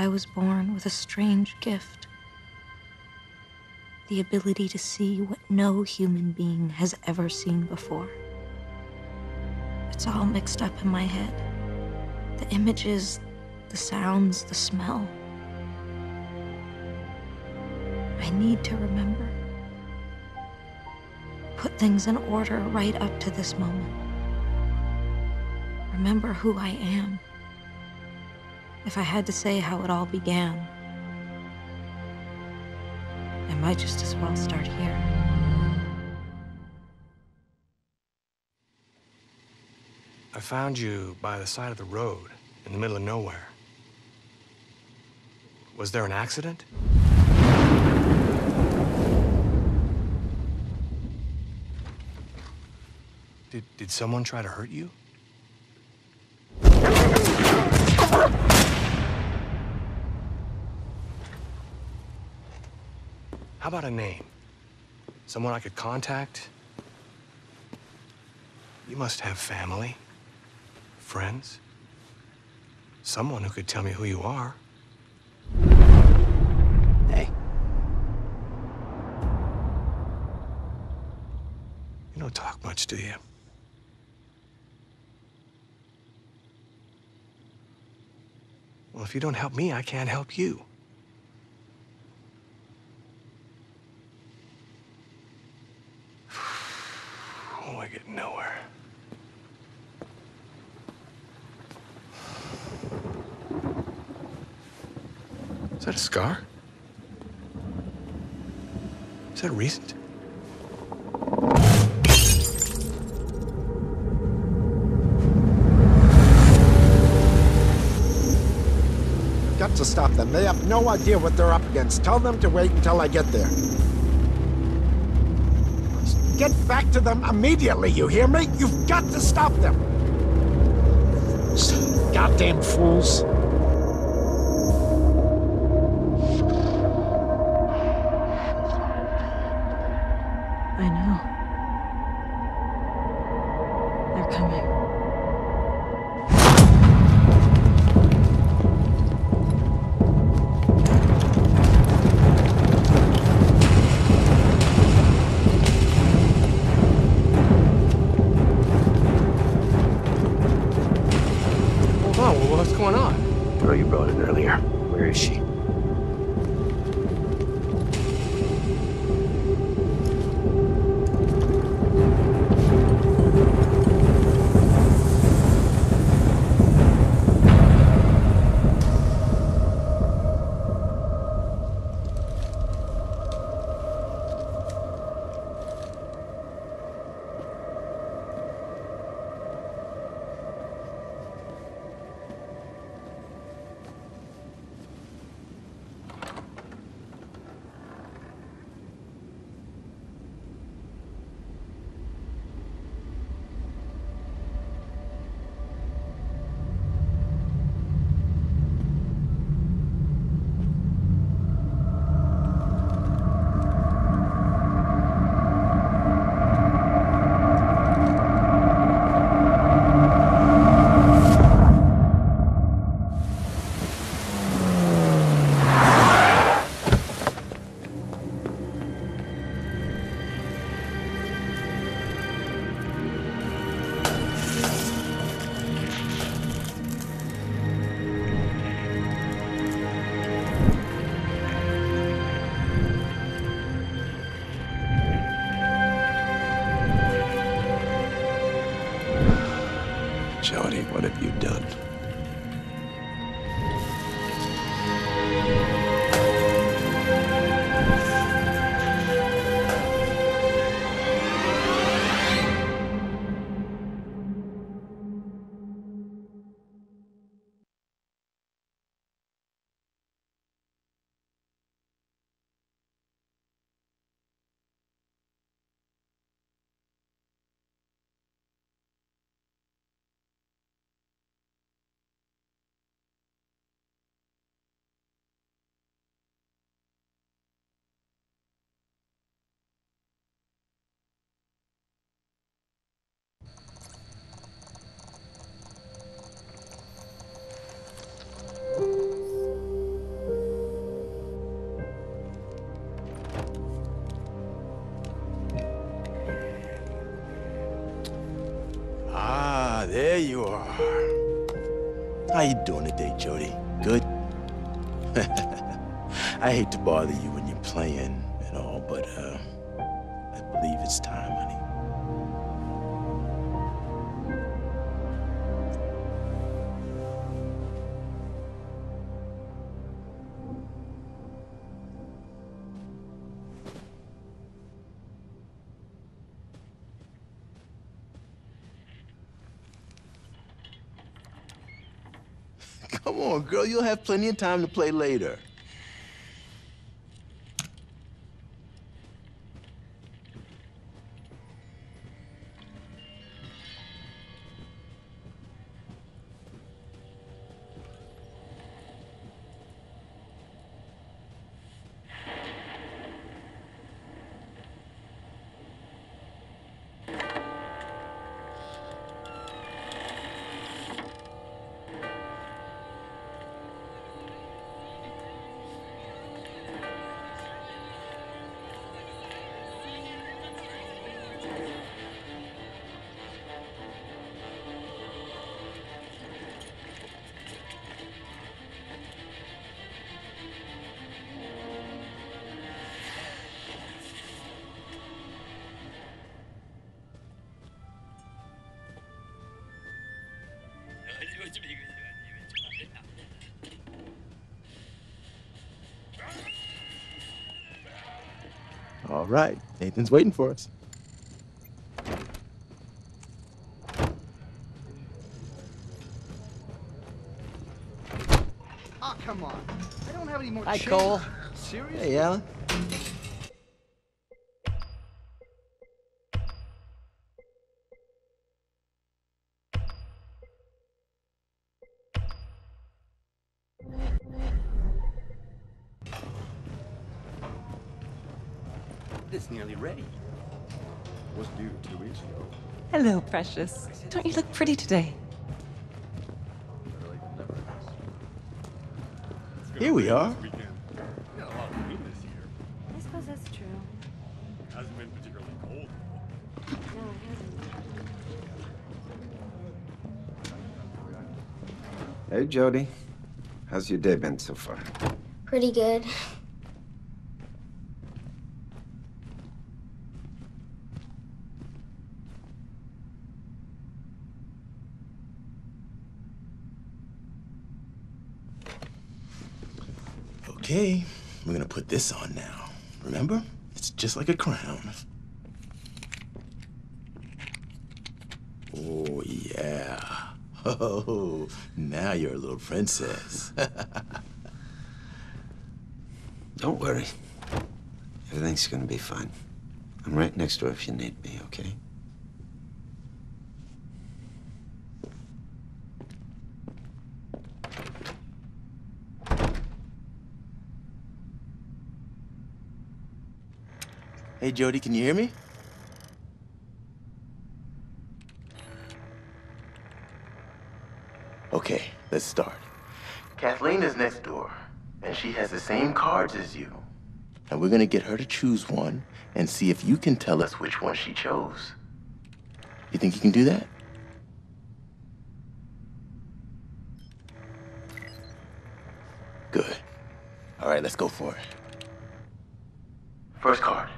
I was born with a strange gift the ability to see what no human being has ever seen before. It's all mixed up in my head the images, the sounds, the smell. I need to remember. Put things in order right up to this moment. Remember who I am. If I had to say how it all began, I might just as well start here. I found you by the side of the road in the middle of nowhere. Was there an accident? Did, did someone try to hurt you? About a name? Someone I could contact? You must have family, friends, someone who could tell me who you are. Hey, You don't talk much, do you? Well, if you don't help me, I can't help you. Oh, I get nowhere. Is that a scar? Is that recent? got to stop them. They have no idea what they're up against. Tell them to wait until I get there. Get back to them immediately, you hear me? You've got to stop them. Goddamn fools. I know. They're coming. How you doing today, Jodie? Good? I hate to bother you when you're playing and all, but uh, I believe it's time, honey. Girl. You'll have plenty of time to play later. All right. Nathan's waiting for us. Oh, come on. I don't have any more Hi, change. Cole. Serious? Hey, Alan. It's nearly ready. Was due two weeks ago. Hello, precious. Don't you look pretty today? Here we are. We got a lot of rain this year. I suppose that's true. Hasn't been particularly cold. No, it hasn't. Hey, Jodie. How's your day been so far? Pretty good. Okay, we're gonna put this on now. Remember? It's just like a crown. Oh, yeah. Oh, now you're a little princess. Don't worry. Everything's gonna be fine. I'm right next door if you need me, okay? Hey, Jodie, can you hear me? Okay, let's start. Kathleen is next door, and she has the same cards as you. And we're gonna get her to choose one and see if you can tell us which one she chose. You think you can do that? Good. All right, let's go for it. First card.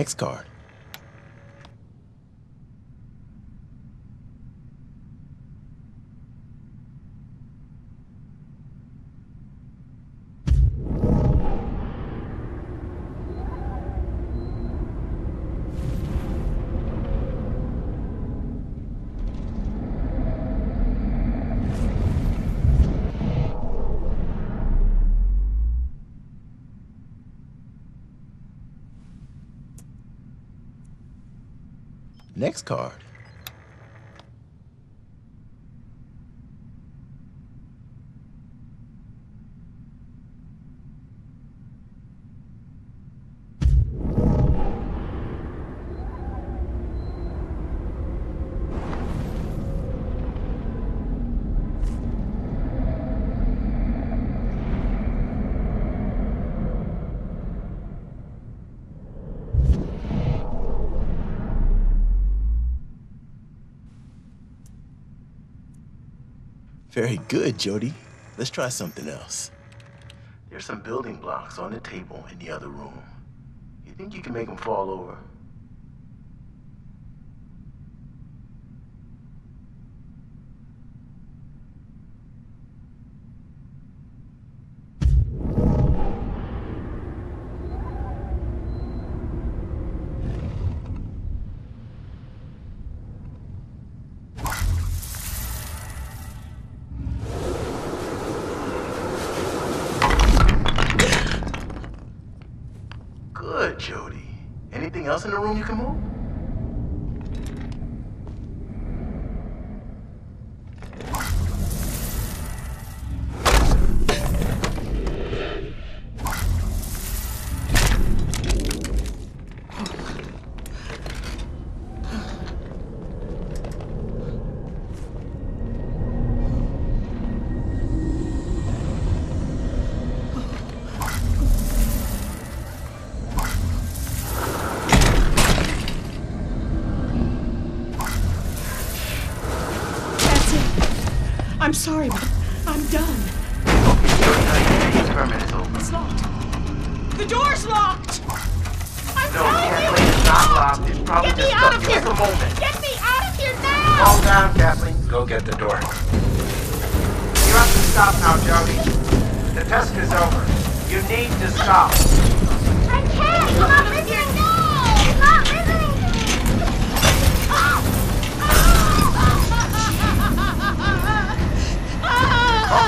Next card. Next card. Very good, Jodie. Let's try something else. There's some building blocks on the table in the other room. You think you can make them fall over? Good, Jodie. Anything else in the room you can move? I'm sorry, but I'm done. The experiment is over. It's locked. The door's locked. I'm No, telling Kathleen, you. it's not locked. It's probably Get me just out of here. Get me out of here now. Calm down, Kathleen. Go get the door. You have to stop now, Jodie. The test is over. You need to stop.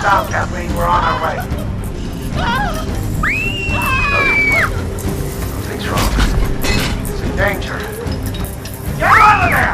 Down, Kathleen. We're on our way. Something's wrong. It's in danger. Get out of there!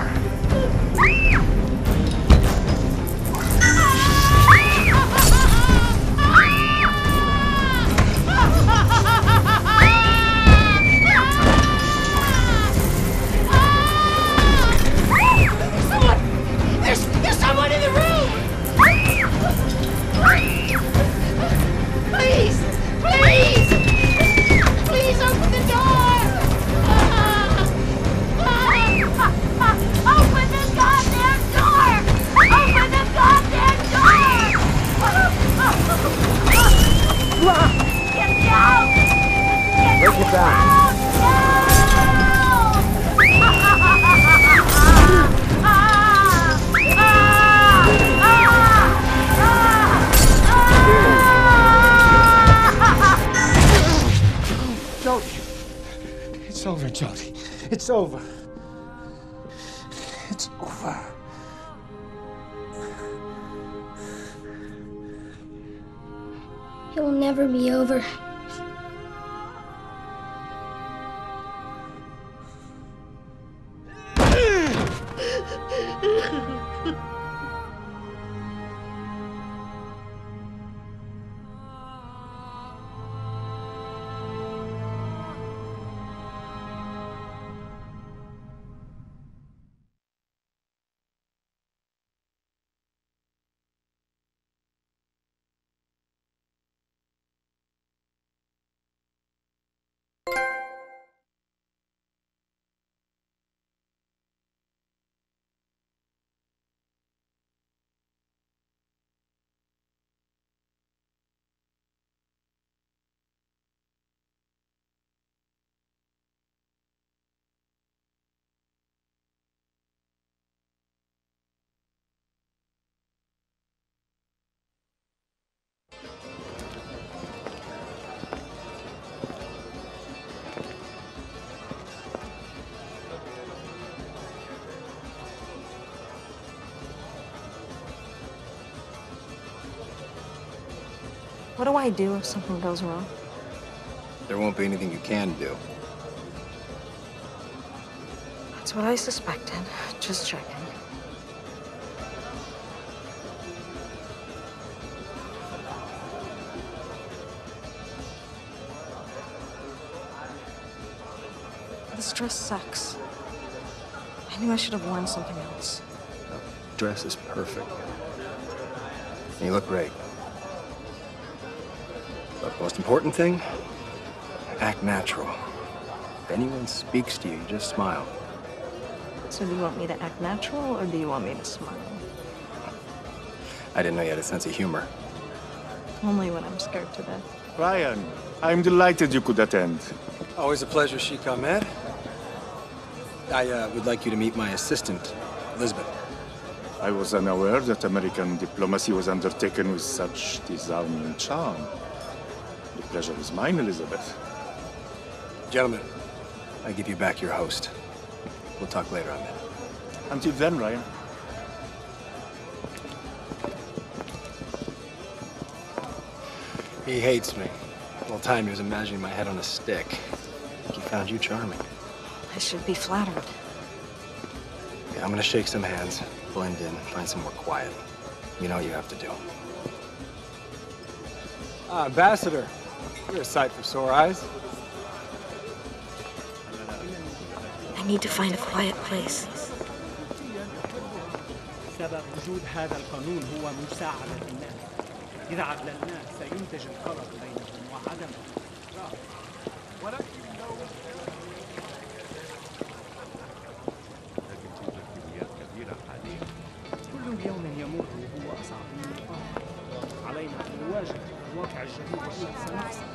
It will never be over. Do I do if something goes wrong? There won't be anything you can do. That's what I suspected. Just checking. This dress sucks. I knew I should have worn something else. The Dress is perfect. You look great. But most important thing, act natural. If anyone speaks to you, you just smile. So do you want me to act natural or do you want me to smile? I didn't know you had a sense of humor. Only when I'm scared to death. Ryan, I'm delighted you could attend. Always a pleasure, Sheikh Ahmed. I uh, would like you to meet my assistant, Elizabeth. I was unaware that American diplomacy was undertaken with such disarming charm. The pleasure is mine, Elizabeth. Gentlemen, I give you back your host. We'll talk later, Ahmed. Until then, Ryan. He hates me. The whole time he was imagining my head on a stick. He found you charming. I should be flattered. Okay, I'm gonna shake some hands, blend in, find some more quiet. You know what you have to do. Ah, Ambassador. You're a sight for sore eyes. I need to find a quiet place. سبب وجود هذا القانون هو مساعدة الناس إذا عدلناه سينتج الفرق بينهم وعدم كل يوم يمر وهو أصعب من الآخر علينا أن نواجه الواقع الجديد والذي سنحصل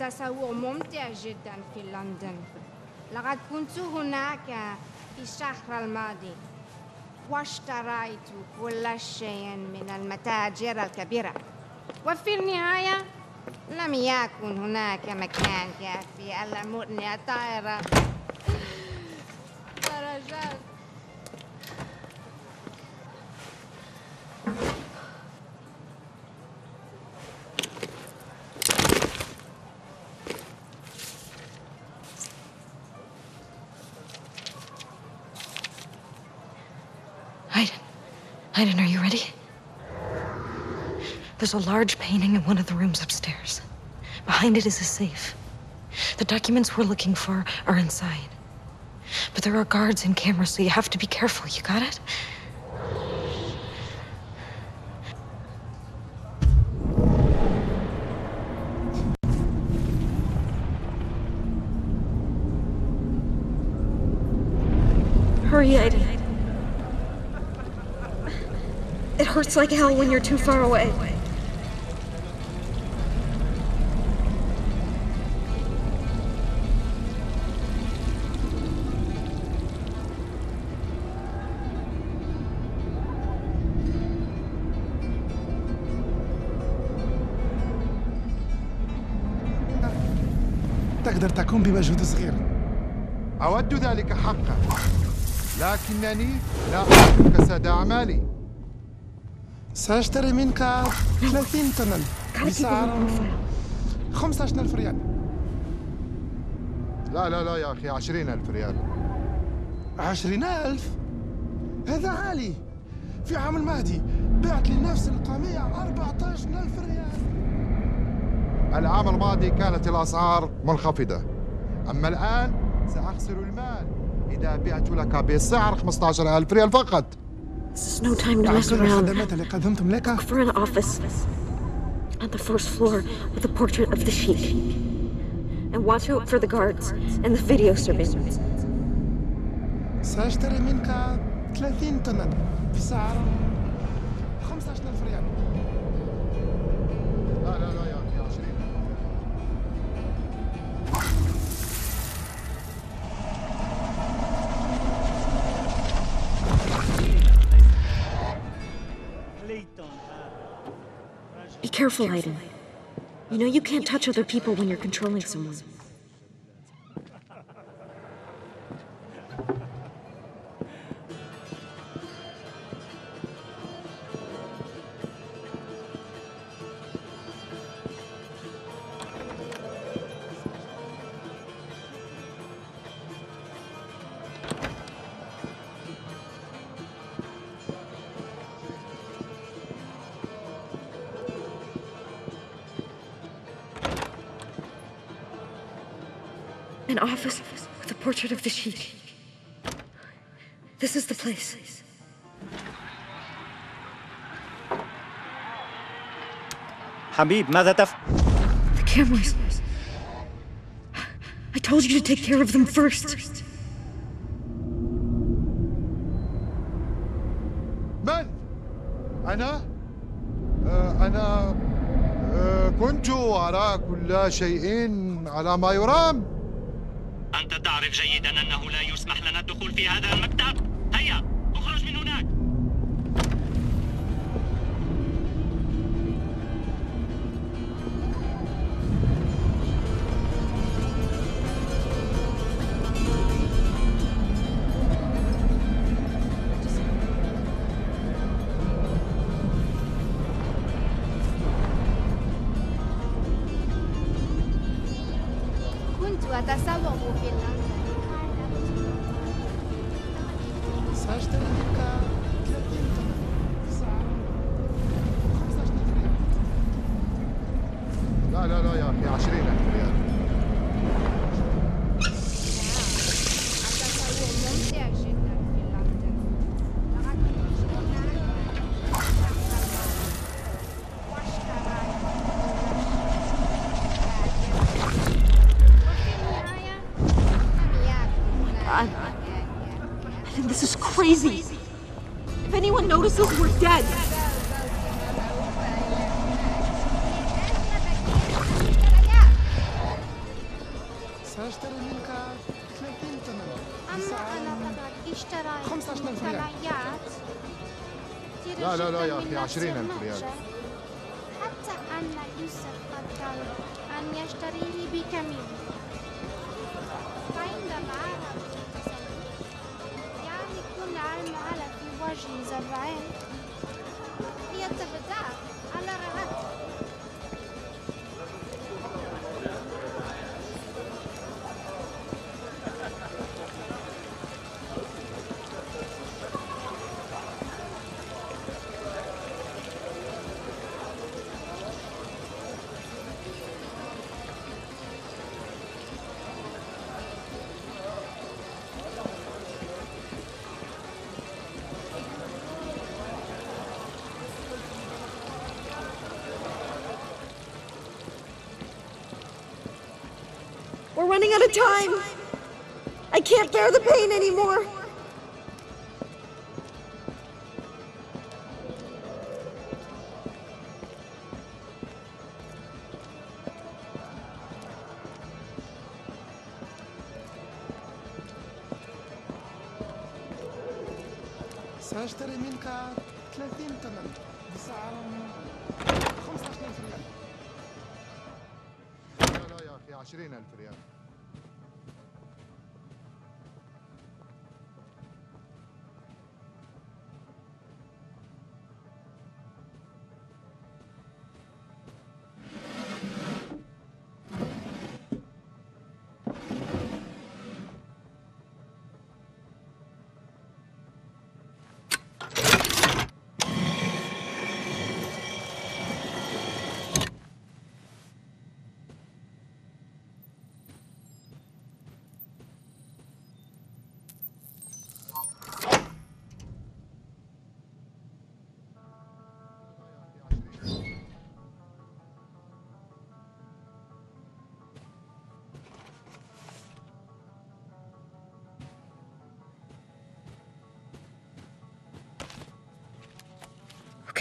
التصور ممتع جدا في لندن لقد كنت هناك في الشهر الماضي واشتريت كل شيء من المتاجر الكبيرة وفي النهاية لم يكن هناك مكان كافي لمتني الطائرة Aiden, are you ready? There's a large painting in one of the rooms upstairs. Behind it is a safe. The documents we're looking for are inside. But there are guards and cameras, so you have to be careful. You got it? It hurts like hell when you're too far away. تقدر تقوم بمجهود صغير. أود ذلك حقا. لكنني لا أعرف كساد أعمالي سأشتري منك 30 طنا بسعر 15000 ريال. لا لا لا يا أخي عشرين ألف ريال. عشرين ألف؟ هذا عالي. في عام المهدي بعت لنفس القميع 14000 ريال. العام الماضي كانت الأسعار منخفضة. أما الآن سأخسر المال إذا بعت لك بسعر 15000 ريال فقط. This is no time to mess كل around. الخدمات اللي قدمتم لك Look for an office on the first floor with a portrait of the sheik. And watch out for the guards and the video surveillance. سأشتري منك 30 طنا بسعر 15000 Careful, Aiden. You know you can't touch other people when you're controlling someone. An office with a portrait of the Sheik. This is the place. حبيب ماذا تف... The cameras. I told you to take care of them first. من؟ أنا؟ آه، أنا آه، كنت أرى كل شيء على ما يرام أنت تعرف جيدا أنه لا يسمح لنا الدخول في هذا المكتب. اشتري منك 30 ثمن اما أنا طبعا اشتريت 15000 ريال لا لا لا يا أخي 20000 ريال حتى ان يوسف قد ان يشتريه بكمين فعندما عرف يعني كل المعلم في وجه زرعين ليتبدأ على رغبته running out of time. I can't bear the pain anymore. سأشتري منك 30 طن بسعر 15000 ريال لا لا يا أخي 20000 ريال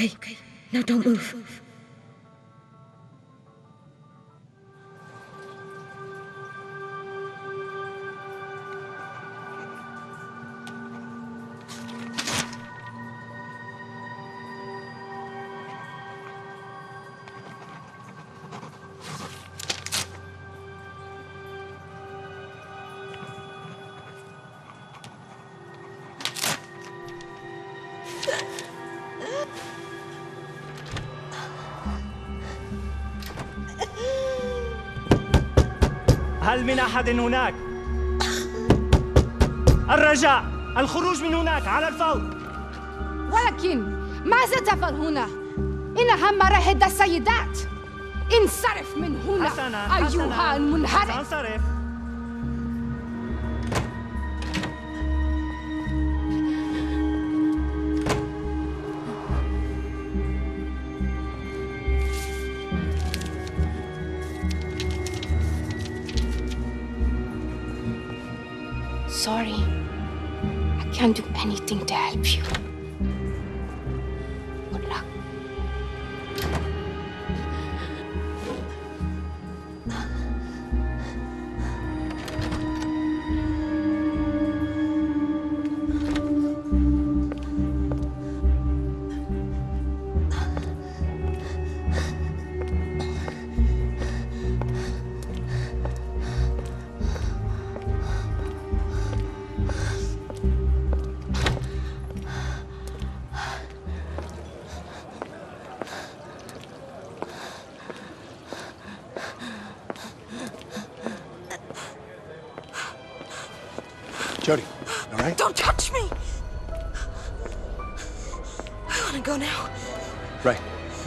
Okay. Now don't move. هل من أحد هناك؟ الرجاء الخروج من هناك على الفور. ولكن ماذا تفعل هنا؟ إنها مراهد السيدات. انصرف من هنا حسنا أيها حسنا. المنحرف. Help you.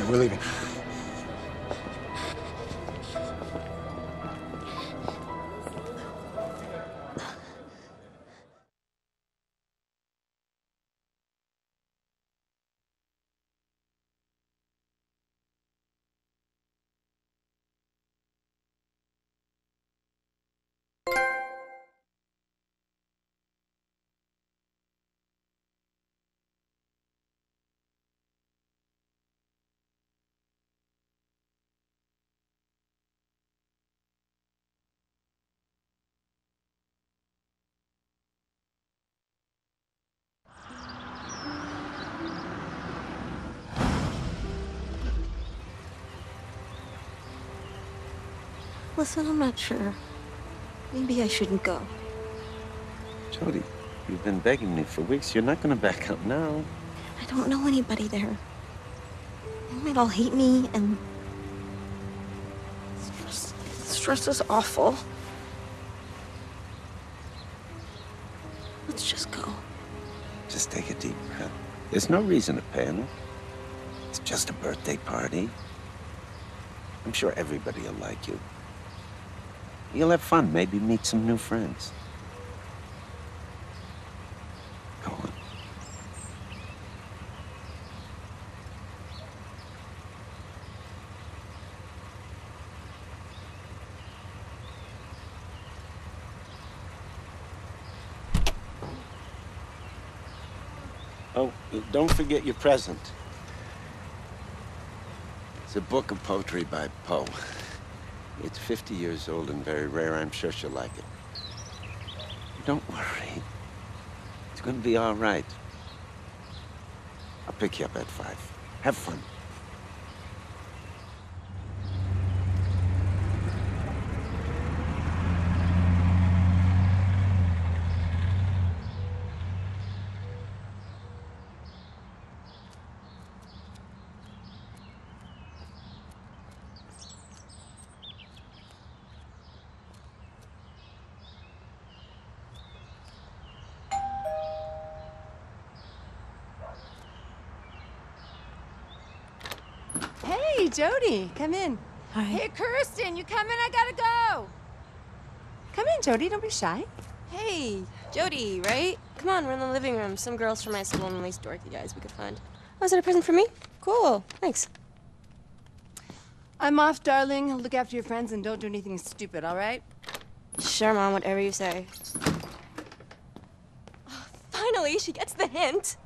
We're leaving. Listen, I'm not sure. Maybe I shouldn't go. Jodie, you've been begging me for weeks. You're not going to back out now. I don't know anybody there. They might all hate me, and stress, stress is awful. Let's just go. Just take a deep breath. There's no reason to panic. It's just a birthday party. I'm sure everybody will like you. You'll have fun, maybe meet some new friends. On. Oh, don't forget your present. It's a book of poetry by Poe. It's 50 years old and very rare. I'm sure she'll like it. Don't worry. It's going to be all right. I'll pick you up at five. Have fun. Hey, Jodie, come in. Hi. Hey, Kirsten, you come in? I gotta go. Come in, Jodie. Don't be shy. Hey, Jodie, right? Come on, we're in the living room. Some girls from my school and these dorky guys we could find. Oh, is it a present for me? Cool. Thanks. I'm off, darling. Look after your friends and don't do anything stupid, all right? Sure, Mom, whatever you say. Oh, finally, she gets the hint.